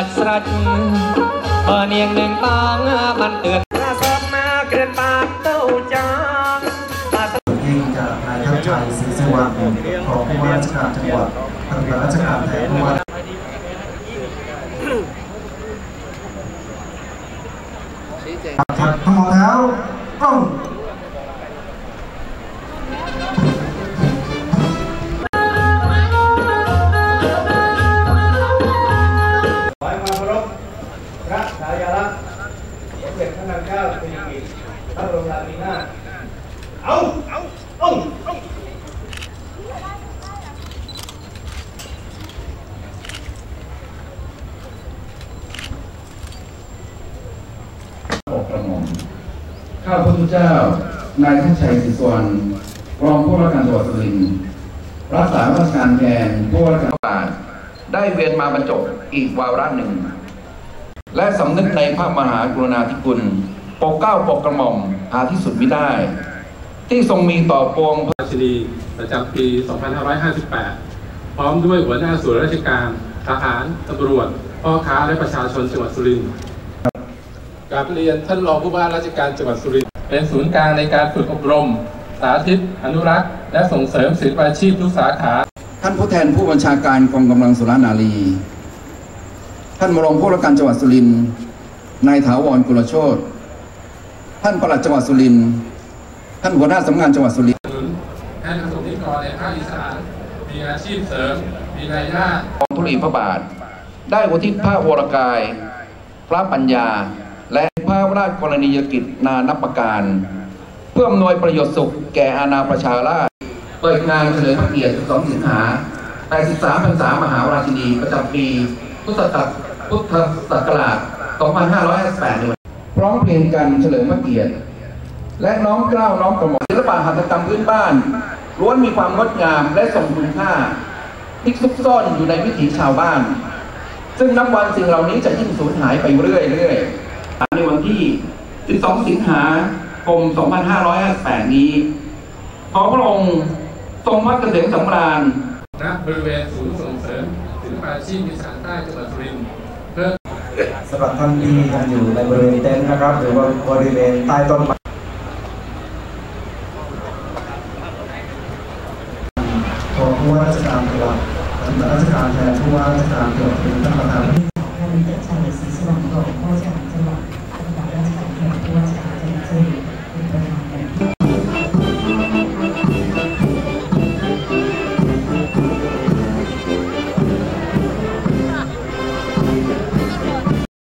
ตัดสรัดเบอร์เนียงหนึ่งตางมันเตือนกระสอบมาเกลียนปากเต้าจางยิ่งจากนายทัพชัยศรีสุวรรณของผู้ว่าราชการจังหวัดทางราชการแทนผู้ว่าครับทั้งหมดแล้วต้อง มราชินีนาถเอาเอาเอาเอาปกกระหม่อมข้าพระพุทธเจ้า นายทัชชัยศรีสุวรรณรองผู้ว่าการจังหวัดสุรินทร์รักษาราชการแทนผู้ว่าราชการได้เวียนมาบรรจบอีกวาระหนึ่ง และสำนึกในพระมหากรุณาธิคุณ ปกเกล้าปกกระหม่อมหาที่สุดมิได้ ที่ทรงมีต่อปวงราชินีประจำปี 2558 พร้อมด้วยหัวหน้าส่วนราชการ ทหารตำรวจ พ่อค้าและประชาชนจังหวัดสุรินทร์กราบเรียนท่านรองผู้ว่าราชการจังหวัดสุรินทร์เป็นศูนย์กลางในการฝึกอบรม สาธิต อนุรักษ์ และส่งเสริมศิลปาชีพทุกสาขา ท่านผู้แทนผู้บัญชาการกองกำลังสุรนารี ท่านรองผู้ว่าการจังหวัดสุรินทร์นายถาวรกุลโชต ท่านปลัดจังหวัดสุรินทร์ท่านหัวหน้าสำนักงานจังหวัดสุรินทร์หนุนให้ประสบนิกรในภาคอีสานมีอาชีพเสริม มีรายได้กองทุลีพระบาท ได้อุทิศพระวรกาย พระปัญญา และพระราชกรณียกิจนานับประการ เพื่ออำนวยประโยชน์สุขแก่อาณาประชาราษฎร์เปิดงานเฉลิมพระเกียรติ 12 สิงหา 83 พรรษามหาราชินีประจำปี พุทธศักราชพุทธศักราช2558ในวัน พร้อมเพลงกันเฉลิมพระเกียรติ และน้อมเกล้าน้อมกระหม่อมศิลปะหัตถกรรมพื้นบ้านล้วนมีความงดงามและทรงคุณค่าที่ซุกซ่อนอยู่ในวิถีชาวบ้าน ซึ่งนับวันสิ่งเหล่านี้จะยิ่งสูญหายไปเรื่อยๆในวันที่ 12 สิงหาคม 2558 นี้ ขอพระองค์ทรงวัดเกษมสำราญณบริเวณศูนย์ส่งเสริมศิลปาชีพอีสานใต้จังหวัดสุรินทร์ำหรับท่านที่ยังอยู่ในบริเวณเต็นท์นะครับ หรือว่าบริเวณใต้ต้นไม้ของผู้ว่าราชการจังหวัดทางราชการแทนผู้ว่าราชการจังหวัดเป็นท่านประธานท่านเจ้าชายศรีสุวรรณรอง